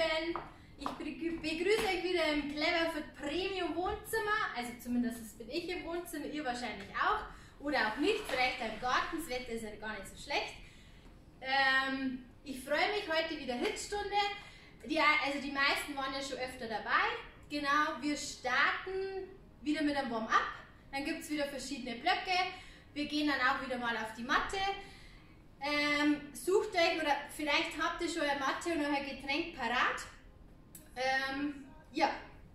Lieben! Ich begrüße euch wieder im Cleverfoot Premium Wohnzimmer. Also zumindest bin ich im Wohnzimmer, ihr wahrscheinlich auch. Oder auch nicht, vielleicht im Garten, das Wetter ist ja gar nicht so schlecht. Ähm, ich freue mich heute wieder Hitstunde. Die, also die meisten waren ja schon öfter dabei. Genau, wir starten wieder mit einem Warm-up. Dann gibt es wieder verschiedene Blöcke. Wir gehen dann auch wieder mal auf die Matte. Ähm, sucht euch oder vielleicht habt ihr schon eine Matte und euer Getränk parat. Ähm, ja,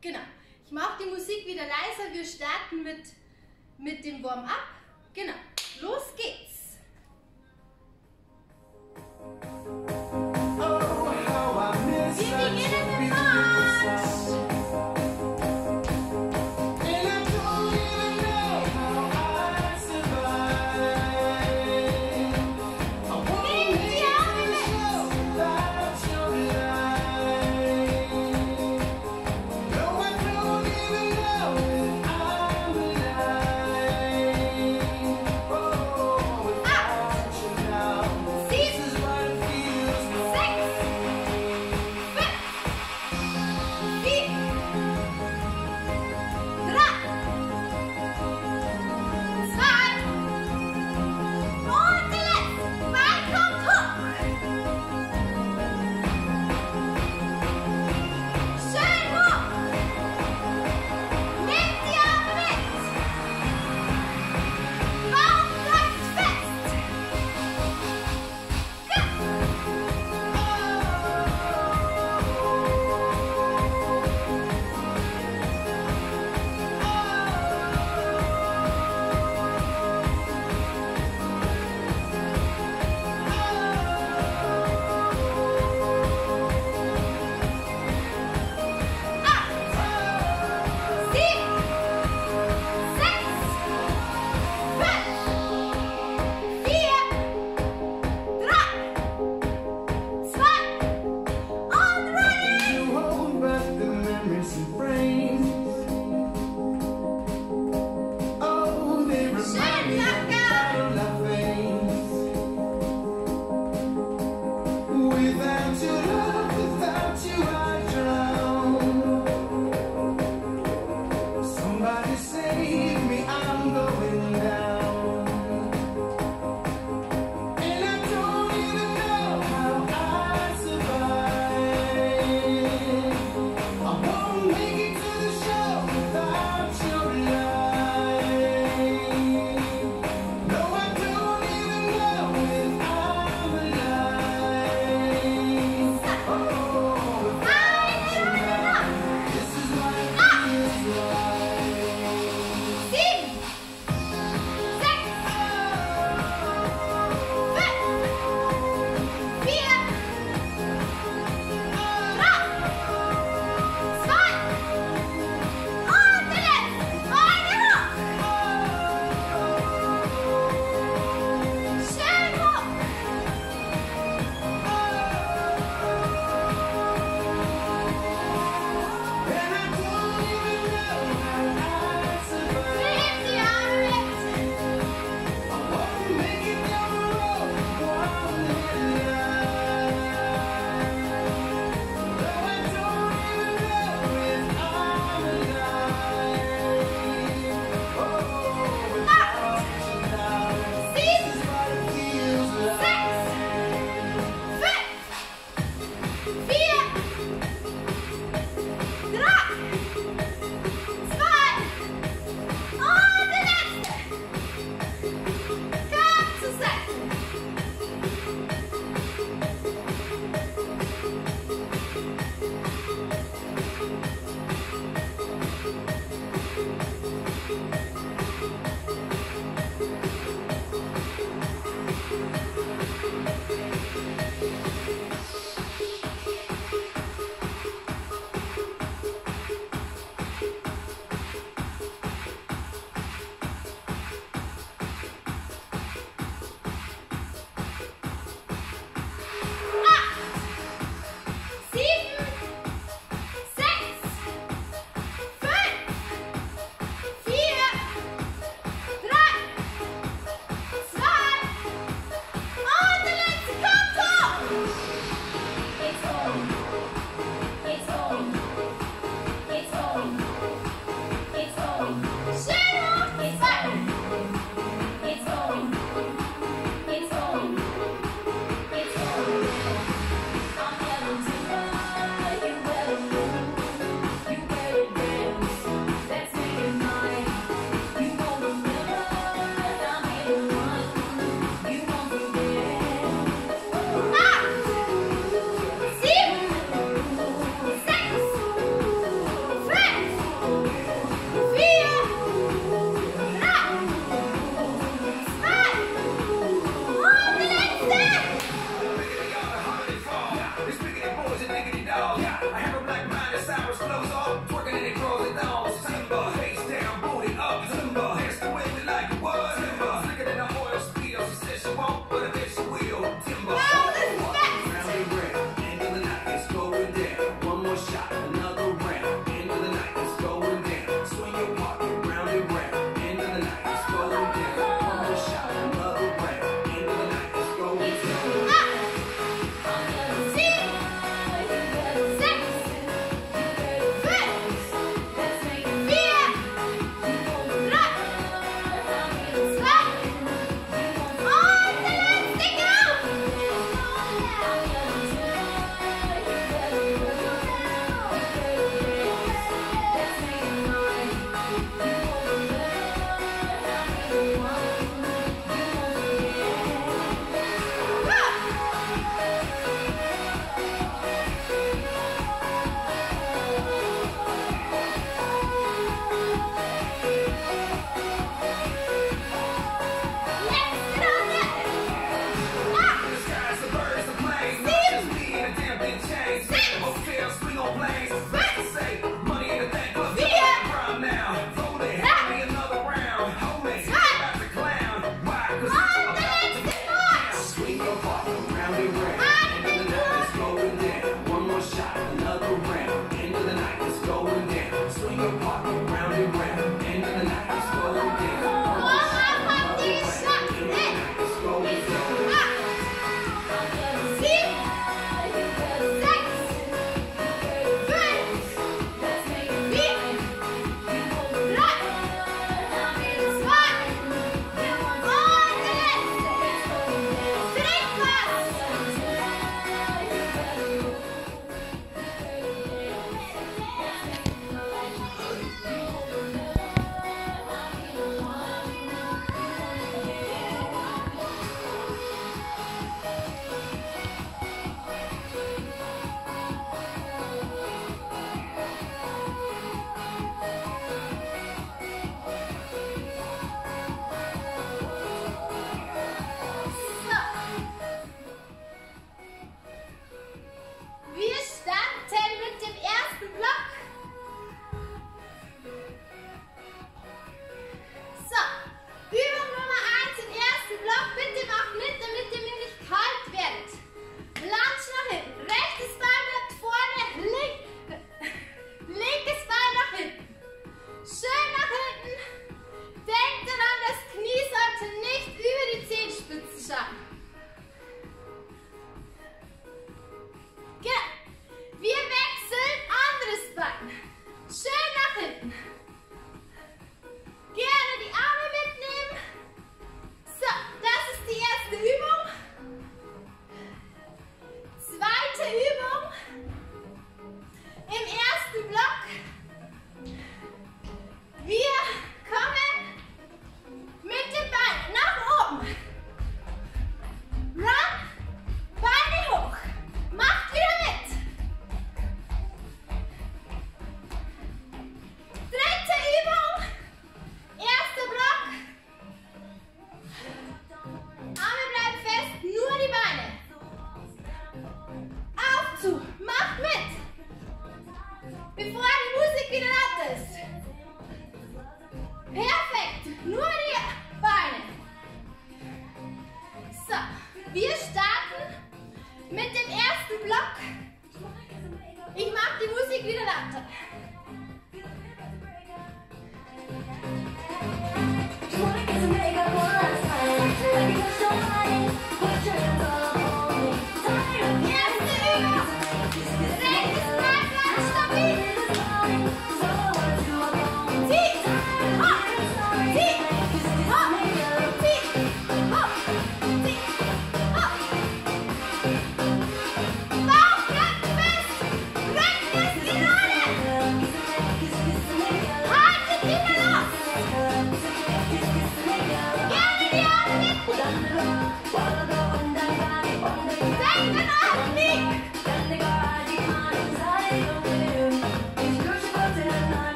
genau. Ich mache die Musik wieder leiser. Wir starten mit, mit dem Warm-up. Genau. Los geht's.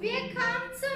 Wir kommen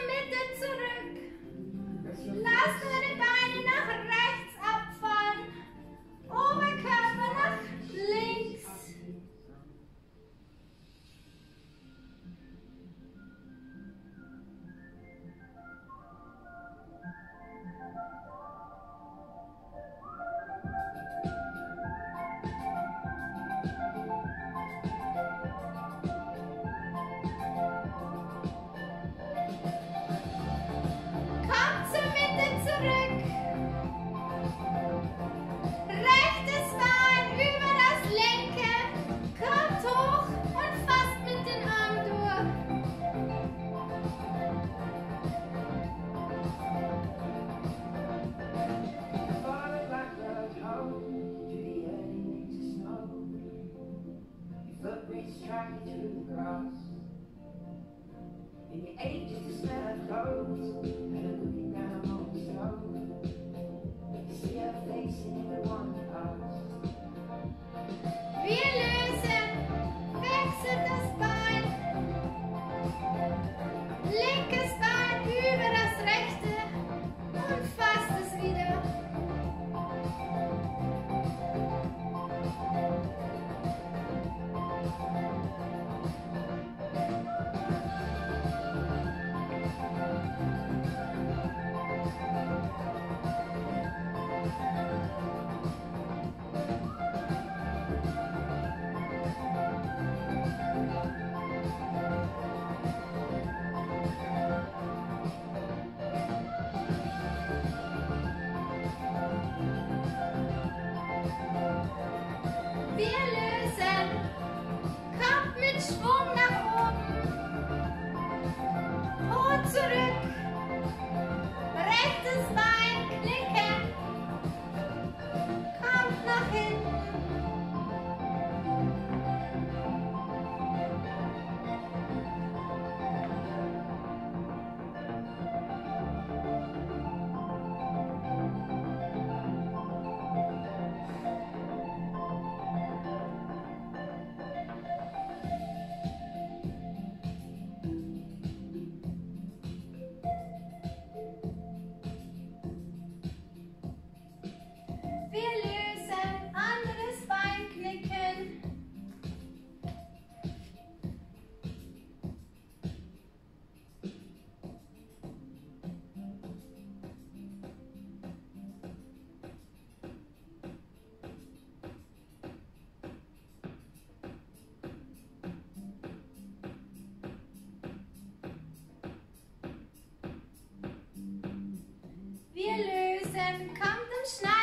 Wir and count them snap.